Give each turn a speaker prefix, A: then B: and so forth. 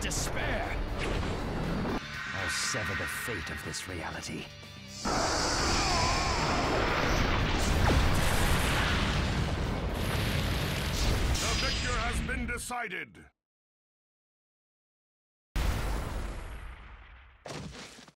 A: despair. I'll sever the fate of this reality.
B: The victor has been decided.